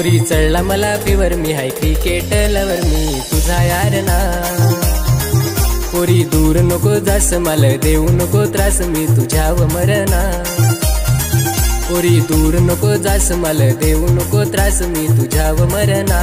पोरी चढला मला फिवर मी हाय क्रिकेट लवर मी तुझा यार ना. पोरी दूर नको जास मला देऊ नको त्रास. मी तुझ्याव मरना पोरी दूर नको जास मला देऊ नको त्रास. मी तुझ्याव मरना